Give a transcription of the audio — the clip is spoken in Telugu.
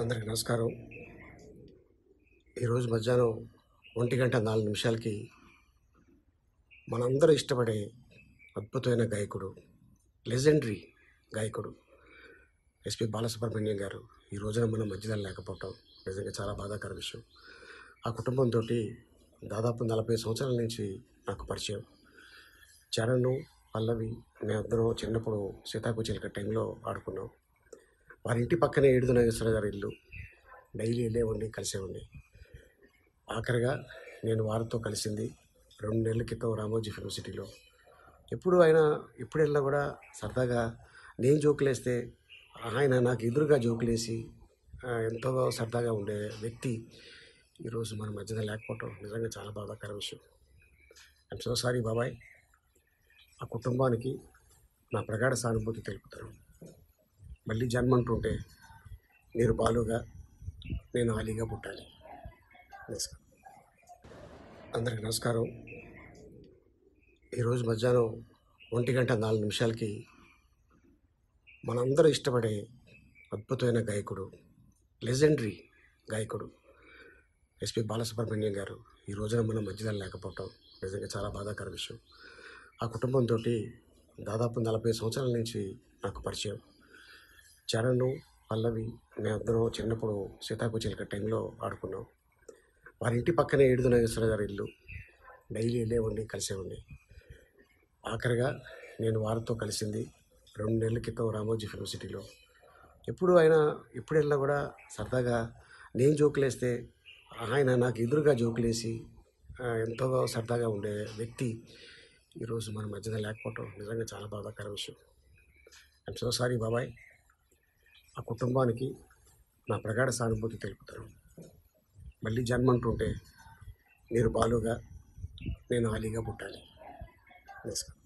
అందరికి నమస్కారం. ఈరోజు మధ్యాహ్నం ఒంటి గంట నాలుగు నిమిషాలకి మనందరూ ఇష్టపడే అద్భుతమైన గాయకుడు లెజెండరీ గాయకుడు ఎస్పి బాలసుబ్రహ్మణ్యం గారు ఈ రోజున మన మధ్యలో లేకపోవటం నిజంగా చాలా బాధాకర విషయం. ఆ కుటుంబంతో దాదాపు నలభై సంవత్సరాల నుంచి నాకు పరిచయం. చరణ్ పల్లవి మేమందరం చిన్నప్పుడు సీతాకు చిలక టైంలో ఆడుకున్నాం. వారి ఇంటి పక్కనే ఏడుదు నాగేశ్వర గారి ఇల్లు. డైలీ వెళ్ళేవాడిని కలిసేవాడిని ఆఖరిగా నేను వారితో కలిసింది రెండు నెలల క్రితం రామోజీ ఫిల్మ్ సిటీలో. ఎప్పుడు ఆయన ఎప్పుడు వెళ్ళినా కూడా సరదాగా నేను జోకులేస్తే ఆయన నాకు ఎదురుగా జోకులేసి ఎంతో సరదాగా ఉండే వ్యక్తి ఈరోజు మన మధ్యన లేకపోవటం నిజంగా చాలా బాధాకర విషయం. ఐమ్ సో సారీ బాబాయ్. ఆ కుటుంబానికి నా ప్రగాఢ సానుభూతి తెలుపుతాను మళ్ళీ జన్మ అంటుంటే మీరు బాలుగా నేను ఆలీగా పుట్టాలి. నమస్కారం అందరికి నమస్కారం. ఈరోజు మధ్యాహ్నం ఒంటి గంట నాలుగు నిమిషాలకి మనందరూ ఇష్టపడే అద్భుతమైన గాయకుడు లెజెండరీ గాయకుడు ఎస్పి బాలసుబ్రహ్మణ్యం గారు ఈ రోజున మన మధ్యలో లేకపోవటం నిజంగా చాలా బాధాకర విషయం. ఆ కుటుంబంతో దాదాపు నలభై సంవత్సరాల నుంచి నాకు పరిచయం. చరణ్ పల్లవి మేమందరం చిన్నప్పుడు సీతాకుచిలక టైంలో ఆడుకున్నాం. వారి ఇంటి పక్కనే ఏడుదు నాగేశ్వర గారి ఇల్లు. డైలీ వెళ్ళేవాడిని కలిసేవాడిని. ఆఖరిగా నేను వారితో కలిసింది రెండు నెలల క్రితం రామోజీ ఫిల్మ్ సిటీలో ఎప్పుడు ఆయన ఎప్పుడు కూడా సరదాగా నేను జోకులేస్తే ఆయన నాకు ఎదురుగా జోకులేసి ఎంతో సరదాగా ఉండే వ్యక్తి ఈరోజు మన మధ్యన లేకపోవటం నిజంగా చాలా బాధాకర విషయం. ఐమ్ సో సారీ బాబాయ్ ఆ కుటుంబానికి నా ప్రగాఢ సానుభూతి తెలుపుతాను మళ్ళీ జన్మ అంటుంటే మీరు బాలుగా నేను ఆలీగా పుట్టాలి. నమస్కారం.